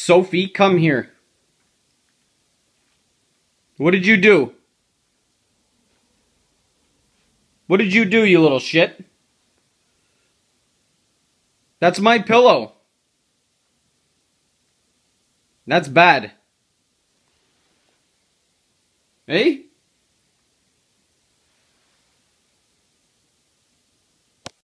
Sophie, come here. What did you do? What did you do, you little shit? That's my pillow. That's bad. Hey?